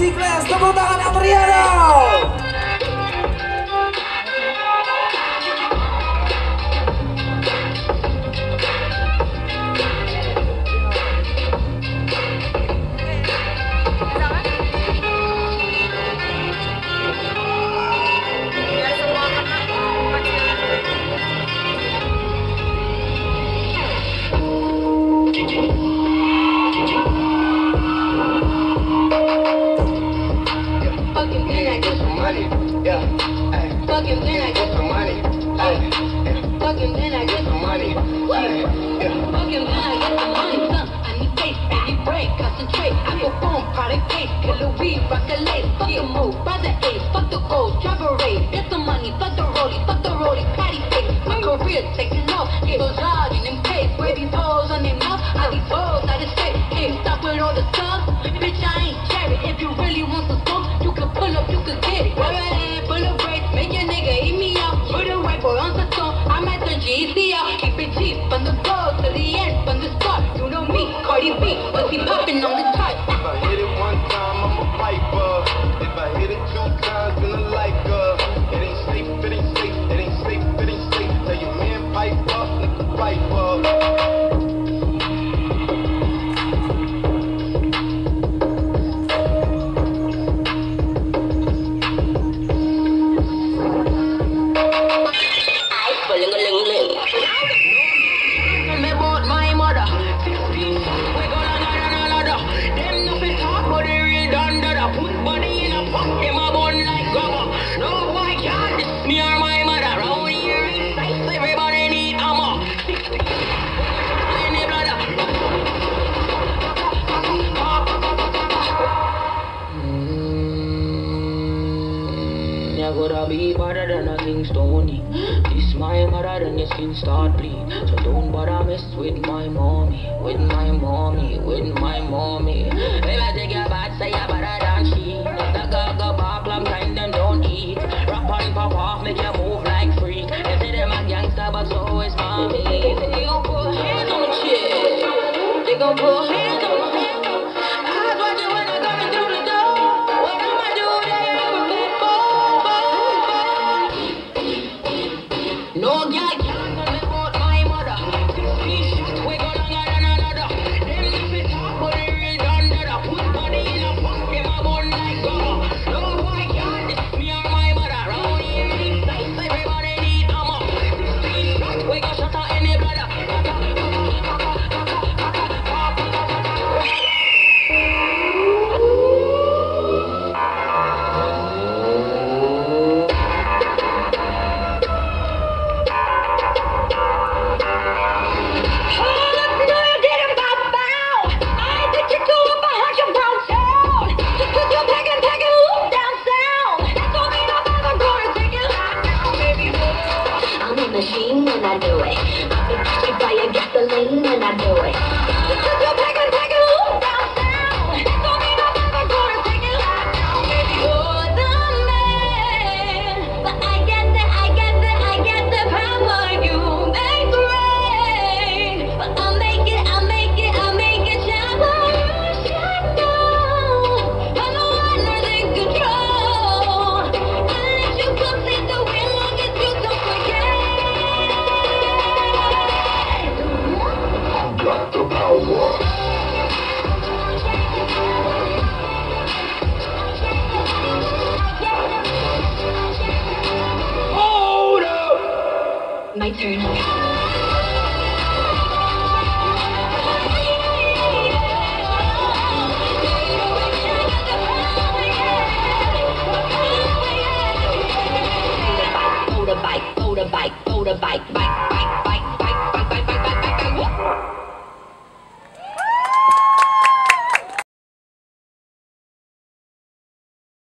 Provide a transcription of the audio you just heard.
T-Class, tepuk tangan yang meriah dong. Ay. Fuck him, then I get some money. Ay. Fuck him, then I get some money. Ay. Yeah. Fuck him, then I get some money. I need taste, I need break, concentrate. I go phone, product case, killer weed, rock the lace. Fuck the move, by the ace, fuck the gold, travel race. Get some money, fuck the rollie, fuck the rollie, patty cake. My career taking off, get those hard in them case. These hoes on them mouth, I hoes out of state. Hey, stop with all the stuff, Cardi B, but he popping on the I gotta be better than a king stony. This my mother then your skin start bleed. So don't bother mess with my mommy, with my mommy, with my mommy. If I take your bad, say you're better than she. The girl go back, long them don't eat. Rap on, pop off, make your my turn.